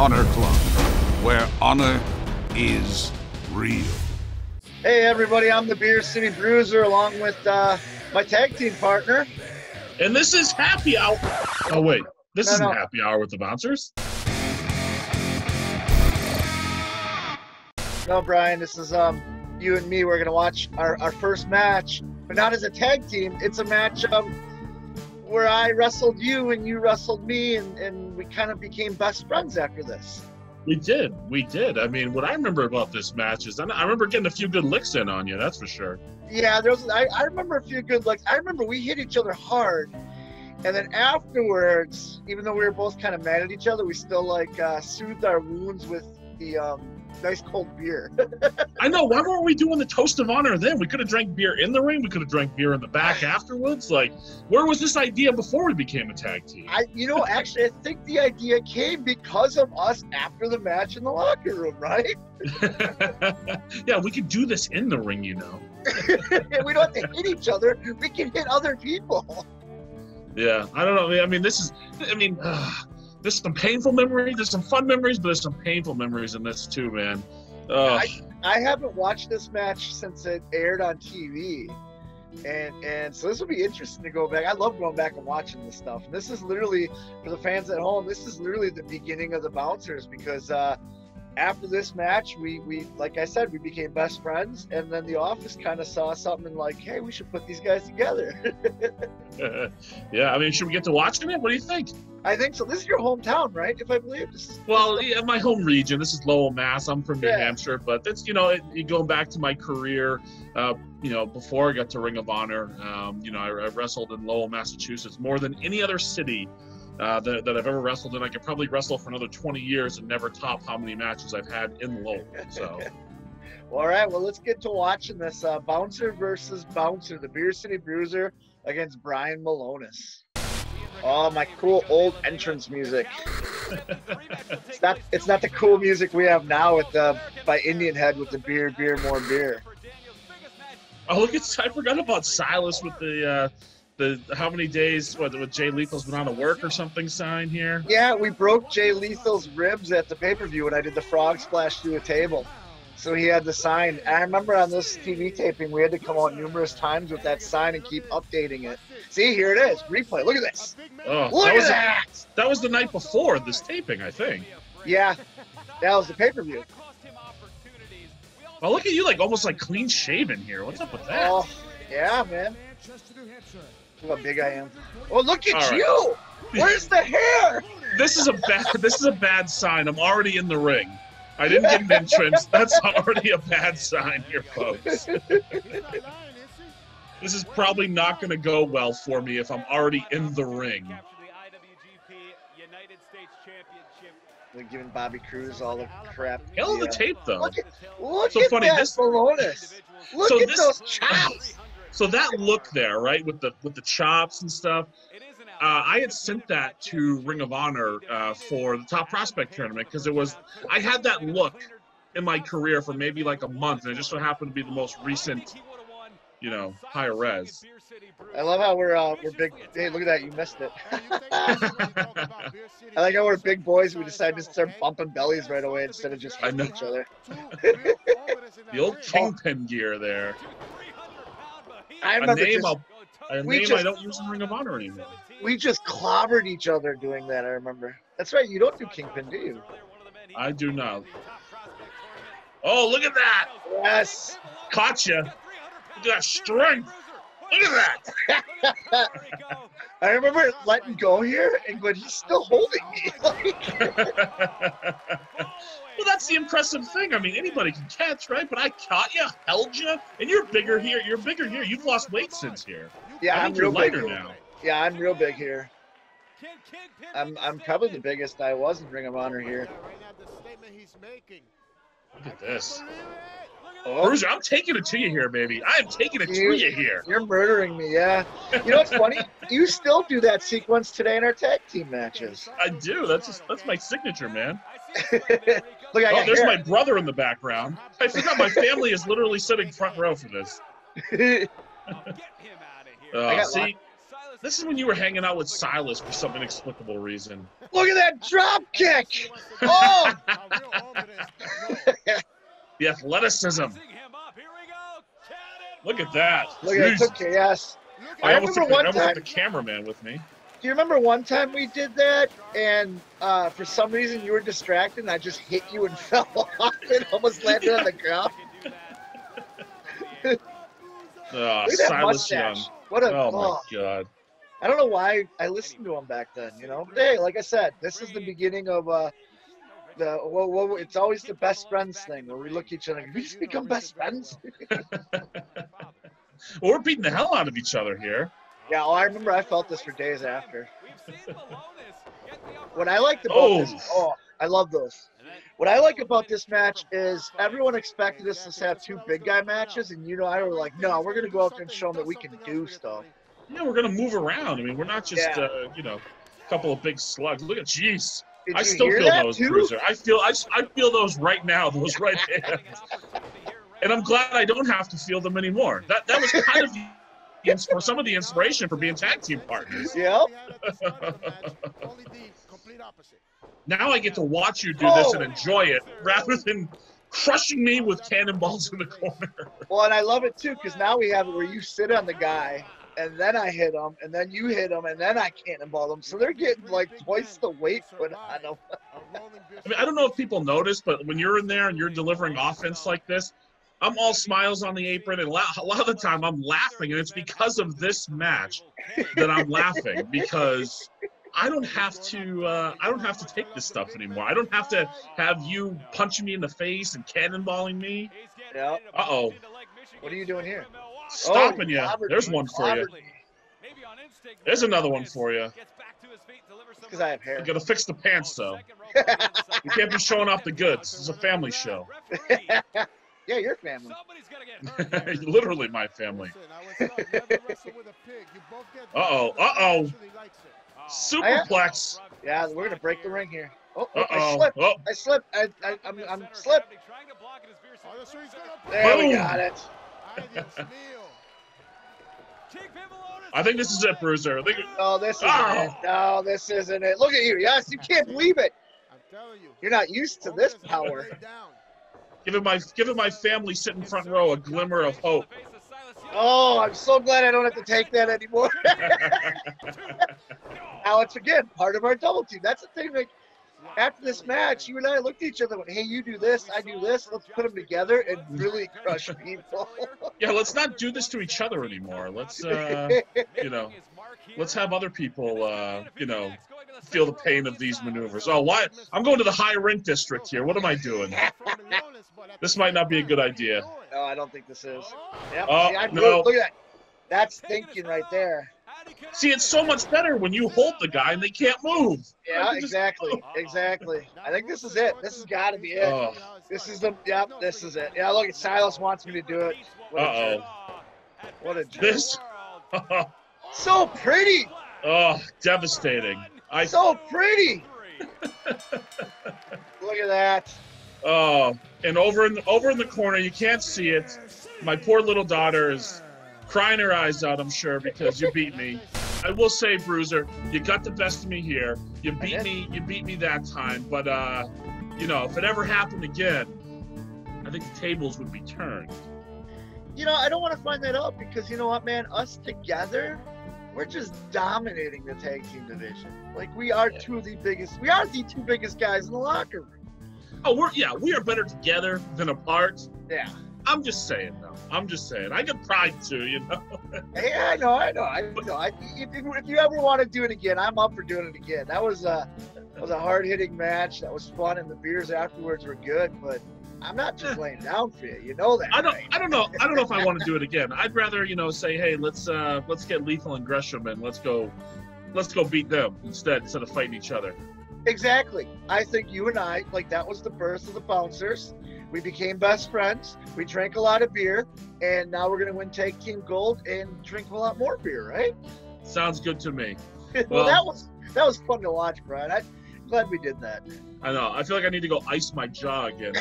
Honor Club, where honor is real. Hey, everybody, I'm the Beer City Bruiser along with uh, my tag team partner. And this is happy hour. Oh, wait. This No, isn't no. happy hour with the bouncers. No, Brian, this is um you and me. We're gonna watch our, our first match, but not as a tag team. It's a match um where I wrestled you and you wrestled me, and, and we kind of became best friends after this. We did. We did. I mean, what I remember about this match is I I remember getting a few good licks in on you, that's for sure. Yeah, there was. I, I remember a few good licks. I remember we hit each other hard, and then afterwards, even though we were both kind of mad at each other, we still like uh, soothed our wounds with the um, nice cold beer. I know. Why weren't we doing the toast of honor then? We could have drank beer in the ring. We could have drank beer in the back afterwards. Like, where was this idea before we became a tag team? I, you know, actually, I think the idea came because of us after the match in the locker room, right? yeah, we could do this in the ring, you know. we don't have to hit each other. We can hit other people. Yeah, I don't know. I mean, I mean this is. I mean, there's some painful memories. There's some fun memories, but there's some painful memories in this too, man. Ugh. I haven't watched this match since it aired on TV. And and so this will be interesting to go back. I love going back and watching this stuff. And this is literally for the fans at home, this is literally the beginning of the bouncers because uh after this match we we like I said, we became best friends and then the office kind of saw something like, hey, we should put these guys together. yeah, I mean, should we get to watching it? What do you think? I think so. This is your hometown, right? If I believe this is Well, yeah, my home region. This is Lowell, Mass. I'm from New Yeah. Hampshire, but that's you know, it, going back to my career. Uh, you know, before I got to Ring of Honor, um, you know, I, I wrestled in Lowell, Massachusetts, more than any other city uh, that, that I've ever wrestled in. I could probably wrestle for another 20 years and never top how many matches I've had in Lowell. So, All right, well, let's get to watching this uh, Bouncer versus Bouncer, the Beer City Bruiser against Brian Milonas. Oh, my cool old entrance music. It's not, it's not the cool music we have now with the by Indian Head with the beer, beer, more beer. oh look, it's I forgot about Silas with the. Uh, the, how many days what, what Jay Lethal's been out of work or something sign here? Yeah, we broke Jay Lethal's ribs at the pay per view when I did the frog splash through a table. So he had the sign. I remember on this TV taping, we had to come out numerous times with that sign and keep updating it. See, here it is. Replay. Look at this. Oh, Look that at was that. that was the night before this taping, I think. Yeah, that was the pay per view. Oh, look at you, like almost like clean shaven here. What's up with that? Oh, yeah, man. How big I am. Oh, look at right. you. Where's the hair? This is a bad. This is a bad sign. I'm already in the ring. I didn't get an entrance. That's already a bad sign here, folks. This is probably not going to go well for me if I'm already in the ring. We're giving Bobby Cruz all the crap. Hell of the tape, though. Look at, look So at funny, that this- Look So at this- those chops. So that look there, right, with the with the chops and stuff. Uh, I had sent that to Ring of Honor uh, for the Top Prospect tournament because it was I had that look in my career for maybe like a month, and it just so happened to be the most recent, you know, higher res. I love how we're uh, we're big. Hey, look at that! You missed it. I like how we're big boys. We decided to start bumping bellies right away instead of just hitting each other. the old kingpin gear there. I A name, just, a we name I just- don't use in Ring of Honor anymore. we just clobbered each other doing that. I remember. That's right. You don't do kingpin, do you? I do not. Oh, look at that! Yes. Caught you. Look at that strength. Look at that. I remember letting go here, and but he's still holding me. well, that's the impressive thing. I mean, anybody can catch, right? But I caught you, held you, and you're bigger here. You're bigger here. You've lost weight since here. yeah, I I'm real big. now. Yeah, I'm real big here. I'm I'm probably the biggest I was in Ring of Honor here. Look at this. Oh, Bruiser, I'm taking it to you here, baby. I am taking it to You- you here. You're murdering me, yeah. You know what's funny? You still do that sequence today in our tag team matches. I do. That's just, that's my signature, man. Look, I Oh, got there's hair. my brother in the background. I forgot my family is literally sitting front row for this. Uh, got see, This is when you were hanging out with Silas for some inexplicable reason. Look at that drop kick! Oh, The athleticism. Look at that. look at. Took KS. I I almost remember took, the, one time- the cameraman with me. Do you remember one time we did that, and uh, for some reason you were distracted, and I just hit you and fell off and almost landed on the ground? That Silas Young. What a Oh my oh, god. I don't know why I listened to him back then. You know, but hey, like I said, this is the beginning of uh, the well, well, it's always the best friends thing where we look at each other. We just become best friends. Well, we're beating the hell out of each other here. yeah, well, I remember I felt this for days after. What I liked about Oh. this, oh, I love those. What I like about this match is everyone expected us to have two big guy matches, and you know, I were like, no, we're gonna go out there and show them that we can do stuff. Yeah, we're gonna move around. I mean, we're not just Yeah. uh, you know, a couple of big slugs. Look at jeez. Did I still feel those, too? Bruiser. I feel I, I feel those right now, those right there. and I'm glad I don't have to feel them anymore. That that was kind of for some of the inspiration for being tag team partners. Yep. Now I get to watch you do this oh. and Oh. enjoy it rather than crushing me with cannonballs in the corner. Well, and I love it too because now we have it where you sit on the guy, and then I hit him, and then you hit him, and then I cannonball him. So they're getting like twice the weight put on them. I mean, I don't know if people notice, but when you're in there and you're delivering offense like this, I'm all smiles on the apron, and la- a lot of the time I'm laughing, and it's because of this match that I'm laughing because I don't have to. Uh, I don't have to take this stuff anymore. I don't have to have you punching me in the face and cannonballing me. Yep. Uh oh, What are you doing here? stopping Oh, you. clobbered There's one for you. clobbered me. There's another one for you. Because I have hair. You gotta fix the pants though. You can't be showing off the goods. It's a family show. yeah, your family. Literally my family. Uh-oh, uh-oh. Superplex. Yeah, we're gonna break the ring here. Oh, oh, Uh I oh. slipped. Oh, I slipped. I, I, I'm, I'm slipped. There we got it. I think this is it, Bruiser. I think No, this isn't Oh. it. No, this isn't it. Look at you. Yes, you can't believe it. I'm telling you. You're not used to this power. giving my giving my family sitting in front row a glimmer of hope. Oh, I'm so glad I don't have to take that anymore. now it's again part of our double team. That's the thing. Like after this match, you and I looked at each other. and went, Hey, you do this, I do this. Let's put them together and really crush people. yeah, let's not do this to each other anymore. Let's uh, you know, let's have other people uh, you know, feel the pain of these maneuvers. Oh, why? I'm going to the high rink district here. What am I doing? This might not be a good idea. no, I don't think this is. Yep. Oh, see, no. look at that. That's thinking right there. See, it's so much better when you hold the guy and they can't move. Yeah, Like, just- exactly, exactly. I think this is it. This has got to be it. Oh. This is the. Yep, this is it. Yeah, look, at Silas wants me to do it. What Uh-oh. jerk. What a jerk. This. So pretty. oh, devastating. I So pretty. Look at that. Oh, and over in the, over in the corner, you can't see it. My poor little daughter is crying her eyes out. I'm sure because you beat me. I will say, Bruiser, you got the best of me here. You beat me. You beat me that time. But uh, you know, if it ever happened again, I think the tables would be turned. You know, I don't want to find that out because you know what, man? Us together, we're just dominating the tag team division. Like we are two of the biggest. We are the two biggest guys in the locker room. Oh, we're yeah, we are better together than apart. Yeah. I'm just saying, though. I'm just saying. I get pride too, you know. Yeah, I know, I know, I know. I, if, if, if you ever want to do it again, I'm up for doing it again. That was a that was a hard hitting match. That was fun, and the beers afterwards were good. But I'm not just laying down for you. You know that. I don't. right? I don't know. I don't know if I want to do it again. I'd rather, you know, say, hey, let's uh, let's get Lethal and Gresham and let's go, let's go beat them instead instead of fighting each other. Exactly. I think you and I, like, that was the birth of the bouncers. We became best friends. We drank a lot of beer, and now we're gonna win tag team gold and drink a lot more beer, right? Sounds good to me. well, Well- that was that was fun to watch, Brian. I'm glad we did that. I know. I feel like I need to go ice my jaw again.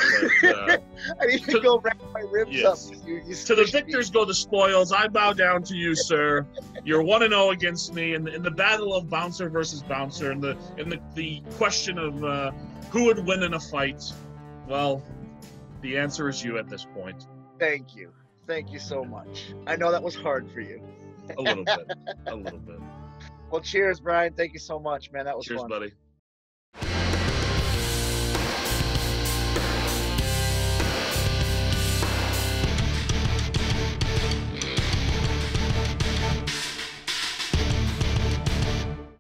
But, uh, I need to, To- go wrap my ribs Yes. up. You, you to the squished me. victors go the spoils. I bow down to you, sir. You're one and zero against me in the, in the battle of bouncer versus bouncer, and the in the, the question of uh, who would win in a fight. Well, the answer is you at this point. Thank you. Thank you so much. I know that was hard for you. A little bit. A little bit. Well, cheers, Brian. Thank you so much, man. That was Cheers, fun. buddy.